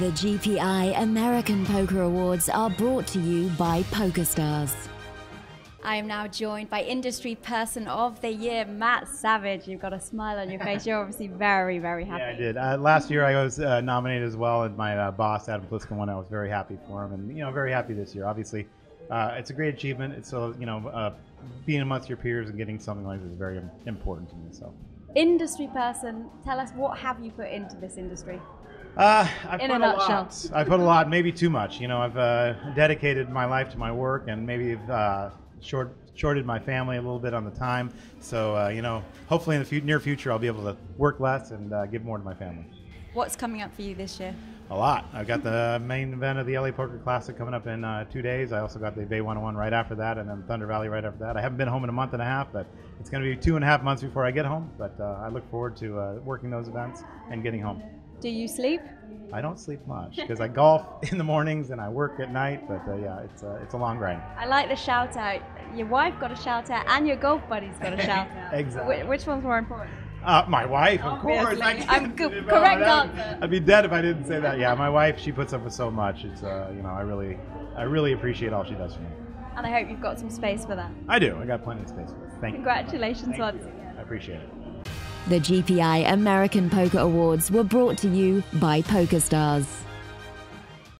The GPI American Poker Awards are brought to you by PokerStars. I am now joined by Industry Person of the Year, Matt Savage. You've got a smile on your face. You're obviously very, very happy. Yeah, I did. Uh, last year I was uh, nominated as well, and my uh, boss Adam Pliska won. I was very happy for him, and you know, very happy this year. Obviously, uh, it's a great achievement. It's so you know, uh, being amongst your peers and getting something like this is very important to me. So. Industry person, tell us what have you put into this industry? Uh, I've In put a nutshell. lot. I put a lot, maybe too much. You know, I've uh, dedicated my life to my work, and maybe uh, short shorted my family a little bit on the time. So, uh, you know, hopefully in the near future, I'll be able to work less and uh, give more to my family. What's coming up for you this year? A lot. I've got the main event of the LA Poker Classic coming up in uh, two days. I also got the Bay 101 right after that, and then Thunder Valley right after that. I haven't been home in a month and a half, but it's going to be two and a half months before I get home. But uh, I look forward to uh, working those events and getting home. Do you sleep? I don't sleep much because I golf in the mornings and I work at night. But uh, yeah, it's uh, it's a long grind. I like the shout out. Your wife got a shout out, and your golf buddy's got a shout out. Exactly. Wh- which one's more important? Uh, my wife, of course. Obviously. I I'm live correct answer. I'd be dead if I didn't say that. Yeah, my wife. She puts up with so much. It's uh, you know, I really, I really appreciate all she does for me. And I hope you've got some space for that. I do. I got plenty of space for it. Thank Congratulations you. Thank once again. I appreciate it. The GPI American Poker Awards were brought to you by PokerStars.